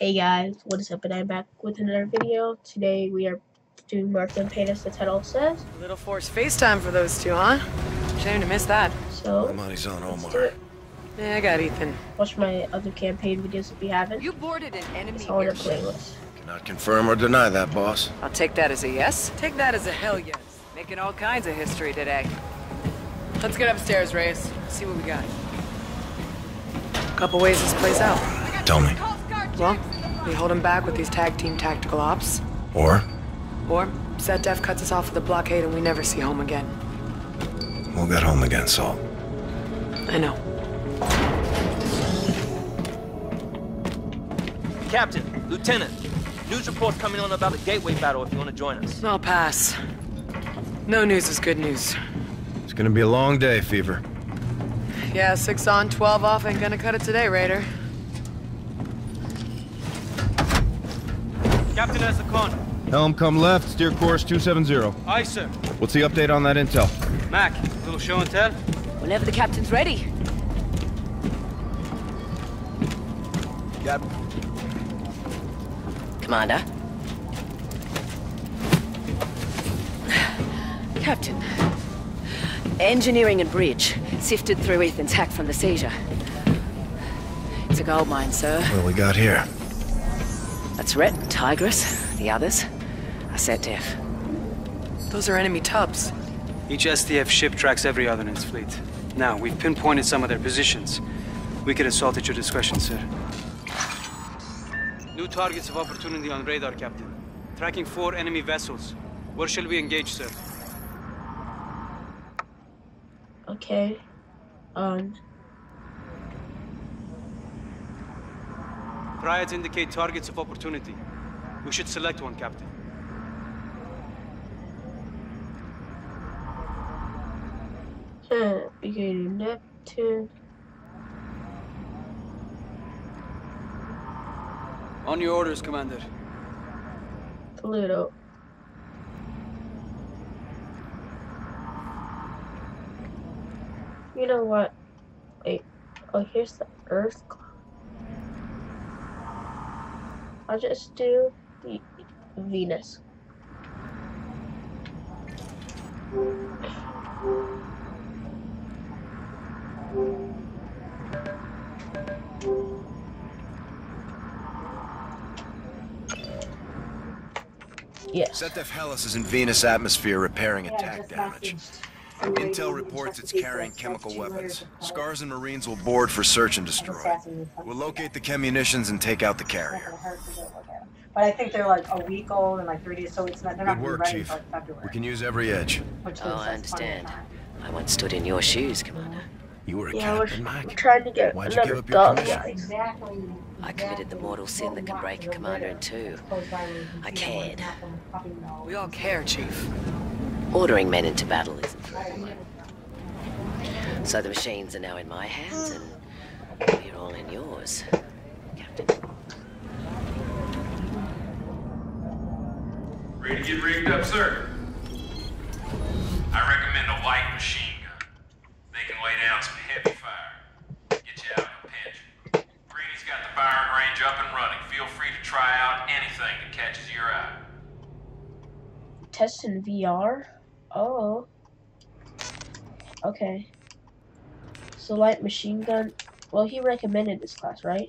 Hey guys, what is up? And I'm back with another video. Today we are doing Mark and Pain as the title says. A little forced FaceTime for those two, huh? Shame to miss that. So, My money's on let's Omar. Yeah, I got Ethan. Watch my other campaign videos if you haven't. You boarded an enemy It's all in airship. playlist. Cannot confirm or deny that, boss. I'll take that as a yes. Take that as a hell yes. Making all kinds of history today. Let's get upstairs, Reyes. See what we got. A Couple ways this plays out. Tell me. Well, we hold them back with these tag team tactical ops. Or Or SDF cuts us off with a blockade and we never see home again. we'll get home again, Salt. I know. Captain, Lieutenant, news report coming on about a gateway battle if you want to join us. I'll pass. No news is good news. It's gonna be a long day, Fever. Yeah, six on, 12 off ain't gonna cut it today, Raider. Captain has the con. Helm come left, steer course 270. Aye, sir. What's the update on that intel? Mac, a little show and tell. Whenever the captain's ready. Got Commander. Captain. Engineering and bridge sifted through Ethan's hack from the seizure. It's a gold mine, sir. what do we got here? That's Rhett, Tigress, the others. are SDF. Those are enemy tubs. Each SDF ship tracks every other in its fleet. Now, we've pinpointed some of their positions. We can assault at your discretion, sir. New targets of opportunity on radar, Captain. Tracking four enemy vessels. Where shall we engage, sir? Okay. Um, Triads indicate targets of opportunity. We should select one, Captain. huh, we Neptune. On your orders, Commander. Pluto. You know what? Wait. Oh, here's the Earth cloud. I'll just do the Venus. Yes. SDF Hellas is in Venus atmosphere repairing attack damage. Intel reports it's carrying chemical weapons. Scars and Marines will board for search and destroy. We'll locate the chemunitions and take out the carrier. But I think they're like a week old and like three days, so it's not, they're not Good gonna work, ready Chief. February. We can use every edge. which Oh, I us plenty of understand. I once stood in your shoes, Commander. You were a Yeah, we're, captain, we're Mike. trying to get Why'd you give another up your dog, guys. Exactly. I committed the mortal sin that can break a commander in two. I cared. We all care, Chief. Ordering men into battle isn't for everyone. So the machines are now in my hands, and we're all in yours, Captain. Ready to get rigged up, sir? I recommend a light machine gun. They can lay down some heavy fire. Get you out of a pinch. Greeny's got the firing range up and running. Feel free to try out anything that catches your eye. Test in VR? Oh. Okay. So light machine gun. Well, he recommended this class, right?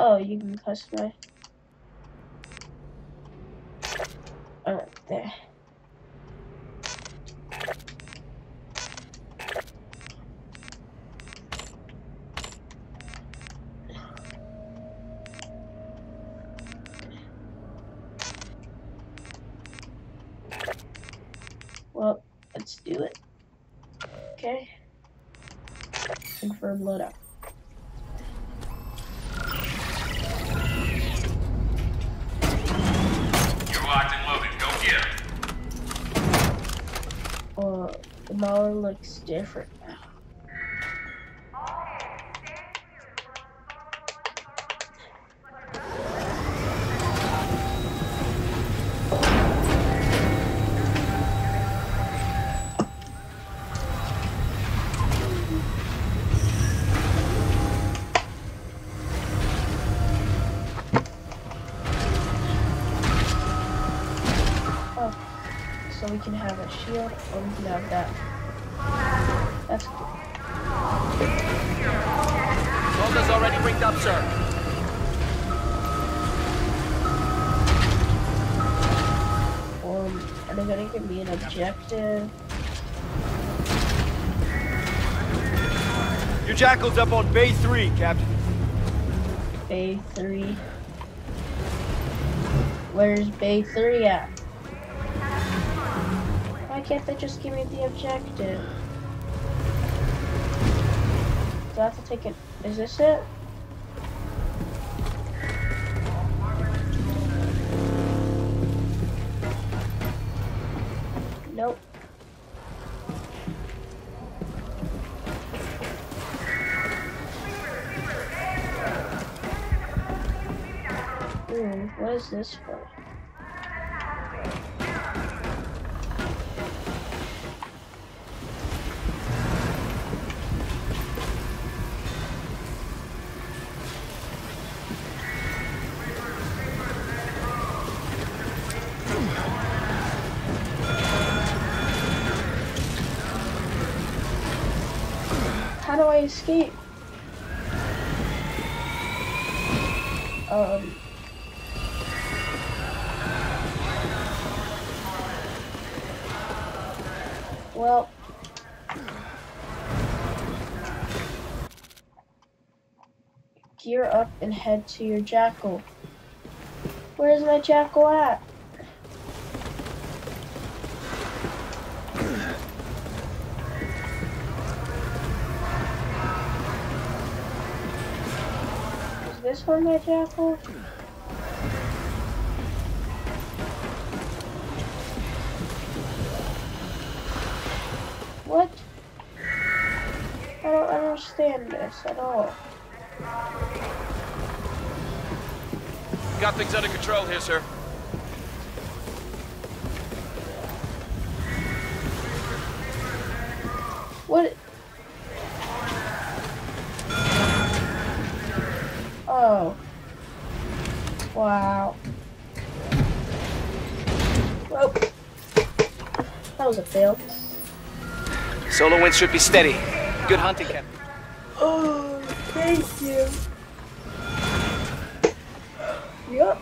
Oh, you can customize. Alright, there. Well, let's do it. Okay. Confirm loadout. You're locked and loaded. Go get 'em. Oh, the Mauler looks different so we can have a shield, or we can have that. That's cool. Soldiers already rigged up, sir. Um, are they gonna give me an objective? Your Jackal's up on Bay 3, Captain. Bay 3. Where's Bay 3 at? Can't they just give me the objective? Do I have to take it? Is this it? Nope. Hmm, what is this for? Um. Well. Gear up and head to your jackal. Where's my jackal at? One my jackal? What? I don't understand this at all. Got things under control here, sir. What? Solar wind should be steady. Good hunting, Captain. Oh, thank you. Yup.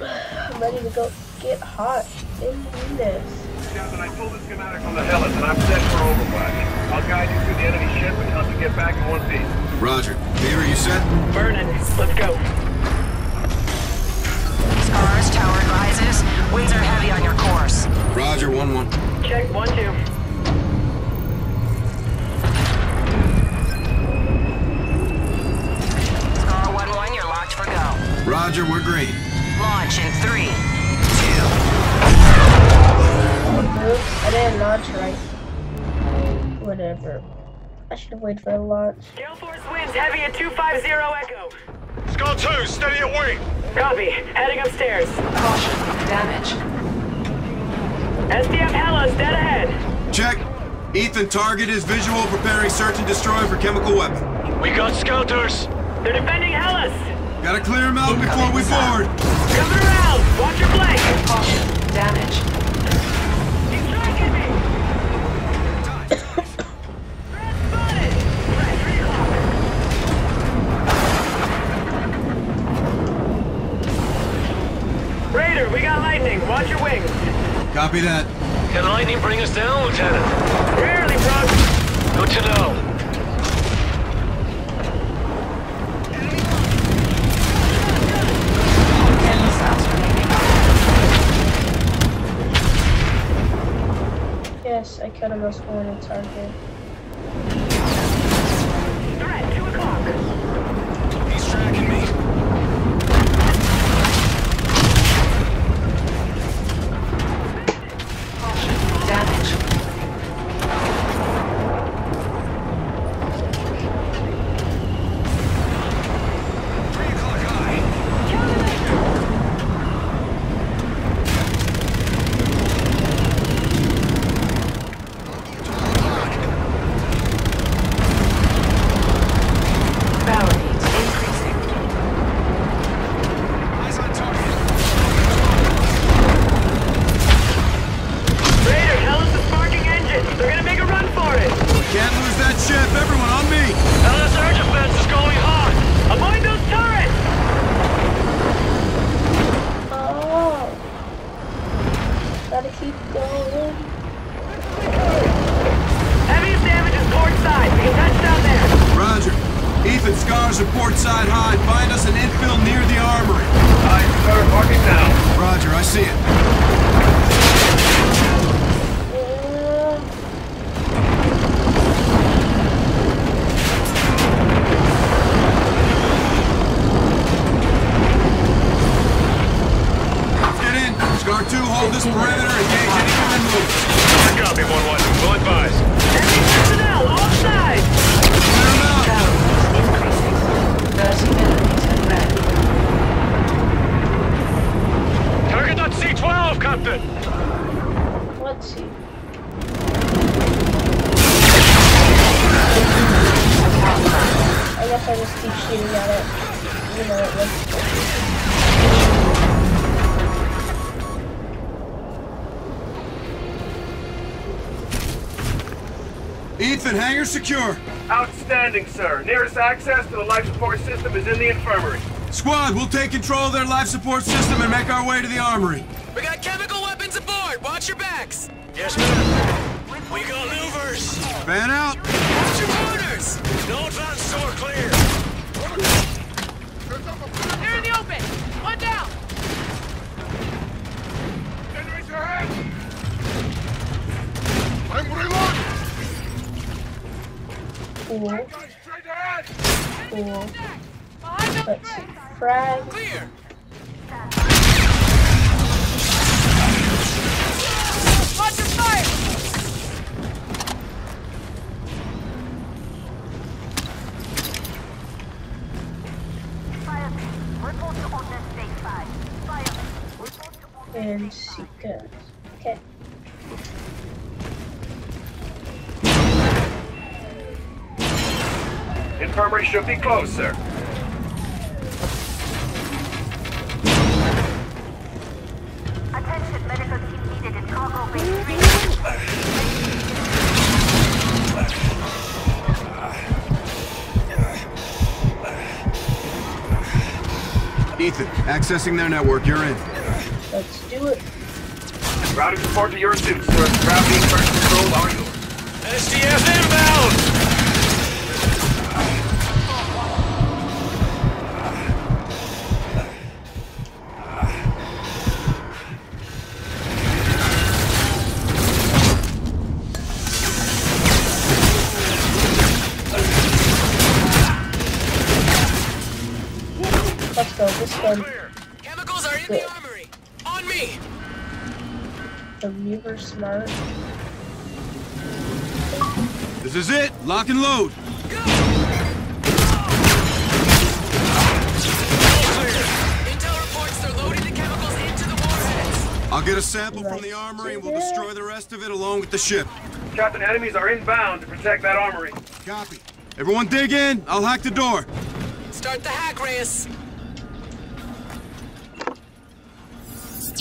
I'm ready to go get hot in this. Captain, I pulled the schematic on the Hellas and I'm set for overwatch. I'll guide you through the enemy ship and help you get back in one piece. Roger. Beaver, you set? Vernon, let's go. Scars, tower advises. Winds are heavy on your course. Roger, 1-1. Check, one, two. For go. Roger, we're green. Launch in three, Oops, I didn't launch right. Whatever. I should have waited for the launch. Gale Force winds heavy at 250 Echo. Skull 2, steady at wing. Copy. Heading upstairs. Caution, damage. SDF Hellas dead ahead. Check. Ethan, target is visual, preparing search and destroy for chemical weapon. We got scouters. They're defending Hellas. Gotta clear him out before we board. Coming around. Watch your flank. Caution, damage. He's striking me. Threat spotted. Threat, three. Raider, we got lightning. Watch your wings. Copy that. Can lightning bring us down, Lieutenant? Rarely, bro. Good to know. I killed a most wanted target. run for it! We can't lose that ship! Everyone on me! LS air defense is going hot! Avoid those turrets! Oh. Gotta keep going. Heaviest damage is port side. Be can touch down there. Roger. Ethan Scars are port side high. Find us an infill near the armory. High, start marking now. Roger, I see it. Copy, 1-1. Will advise. Secure. Outstanding, sir. Nearest access to the life support system is in the infirmary. Squad, we'll take control of their life support system and make our way to the armory. We got chemical weapons aboard. Watch your backs. Yes, ma'am. We got louvers. Fan out. Watch your orders. No advance door clear. They're in the open. One down. Enemies ahead. I'm reloading. Cool. Cool. Let's see. Frag. Clear. Watch your fire. And Seekers. Okay. Infirmary should be closed, sir. Attention, medical team needed in cargo bay 3. Ethan, accessing their network, you're in. Let's do it. Routing support to your suit, sir. Gravity and pressure control are yours. SDF inbound! Smart. This is it. Lock and load. Intel reports they're loading the chemicals into the warheads. I'll get a sample from the armory and we'll destroy the rest of it along with the ship. Captain, enemies are inbound to protect that armory. Copy. Everyone dig in. I'll hack the door. Start the hack, Reyes.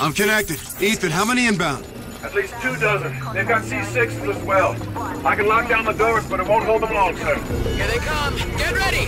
I'm connected. Ethan, how many inbound? At least two dozen. They've got C6s as well. I can lock down the doors, but it won't hold them long, sir. Here they come. Get ready.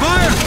Fire!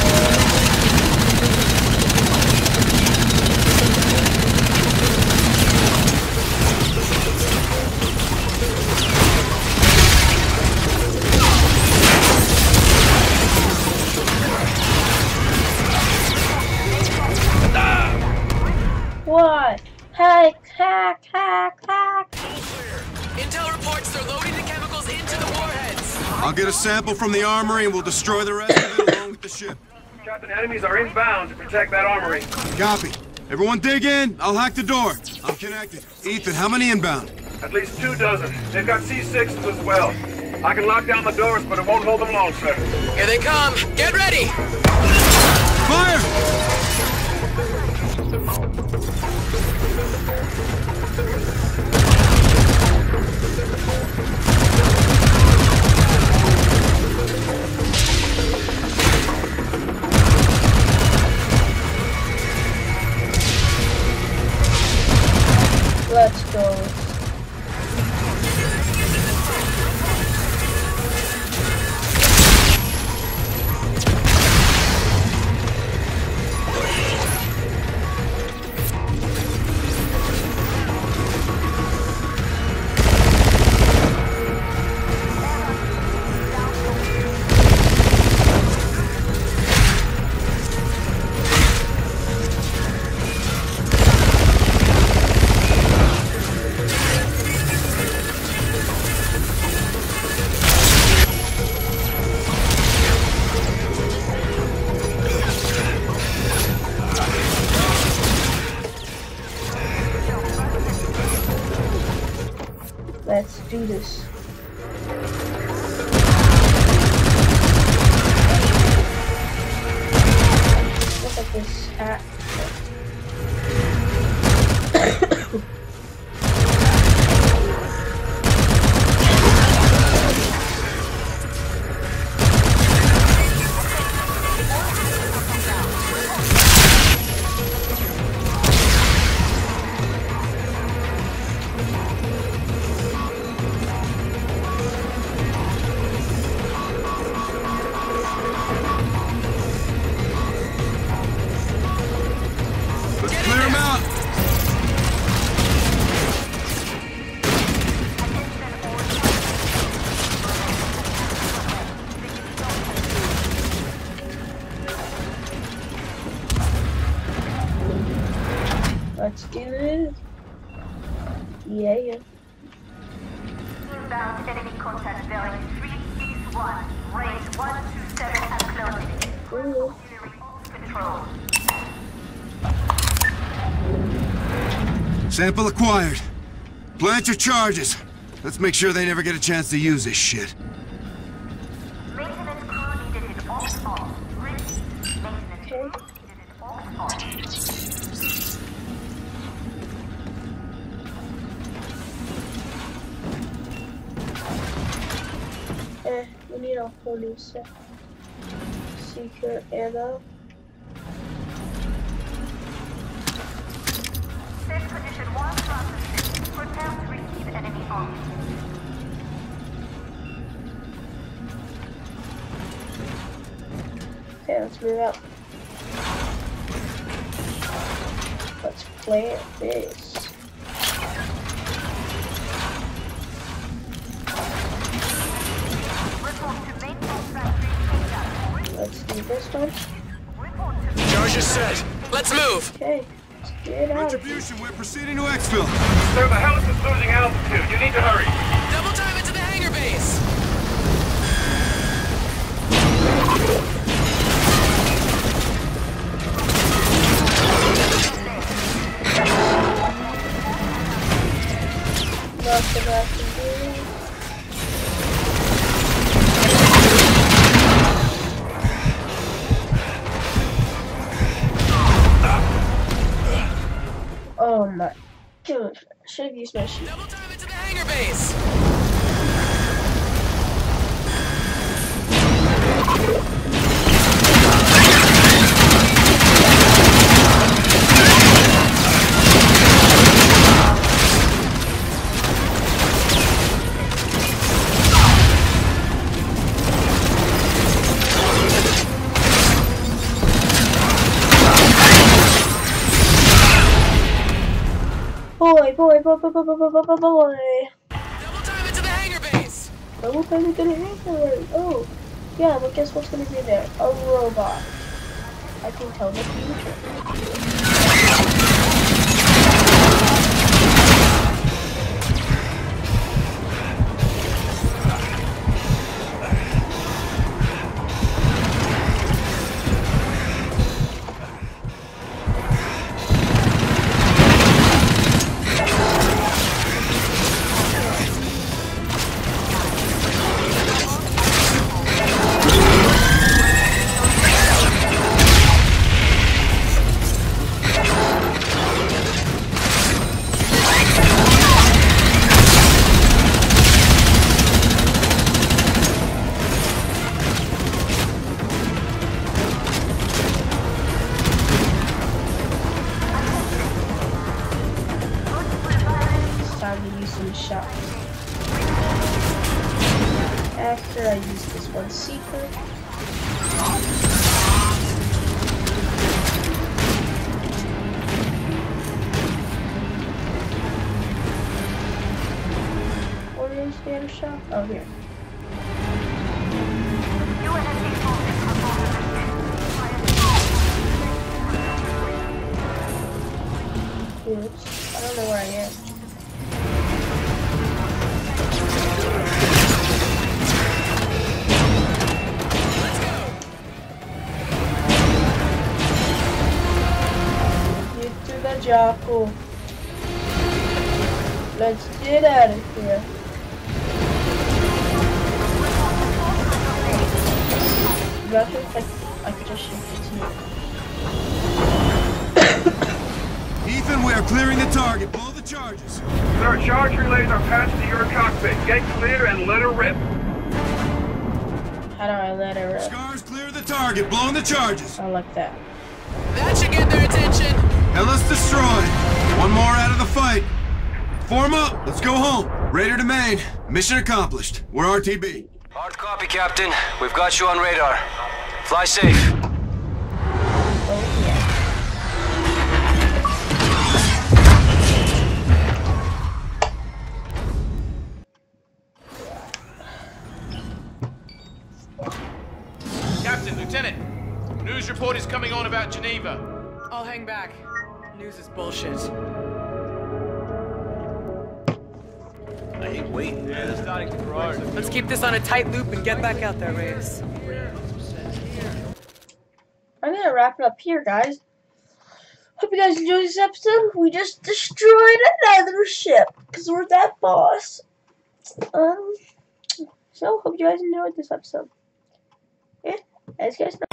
A sample from the armory and we'll destroy the rest of it along with the ship. Captain, enemies are inbound to protect that armory. Copy. Everyone dig in. I'll hack the door. I'm connected. Ethan, how many inbound? At least two dozen. They've got C6s as well. I can lock down the doors, but it won't hold them long, sir. Here they come. Get ready. Fire! Yeah, yeah. Inbound enemy contact bearing 361. Range 127 and closing. Cool. Control. Sample acquired. Plant your charges. Let's make sure they never get a chance to use this shit. Eh, we need a whole new set. Secret ammo. Safe condition 1 processing. Prepare to receive enemy arms. Okay, let's move out. Let's plant this. Report Let's do this one. Report Charge is set. Let's move. Okay, get out. Retribution, we're proceeding to exfil. Sir, the house is losing altitude. You need to hurry. Double time into the hangar base. Should have used my shield. Double time into the hangar base. Double time into the hangar base. Double time is gonna happen. Oh, yeah, but guess what's gonna be there? A robot. I can tell the future. Shot? Oh, here. Oops. I don't know where I am. Let's go! Get to the jackal. Let's get out of here. Guys look like I could just shoot this. Ethan, we are clearing the target. Blow the charges. Sir, charge relays are passed to your cockpit. Get clear and let her rip. How do I let her rip? Scars, clear the target. Blowing the charges. I like that. That should get their attention. Hellas destroyed. One more out of the fight. Form up. Let's go home. Raider to main. Mission accomplished. We're RTB. Hard copy, Captain. We've got you on radar. Fly safe. Captain, Lieutenant. News report is coming on about Geneva. I'll hang back. News is bullshit. I hate waiting, man. It's starting to grow. Let's keep this on a tight loop and get back out there, Reyes. Wrap it up here, guys. Hope you guys enjoyed this episode. We just destroyed another ship because we're that boss. Um, so hope you guys enjoyed this episode. Yeah, as you guys know.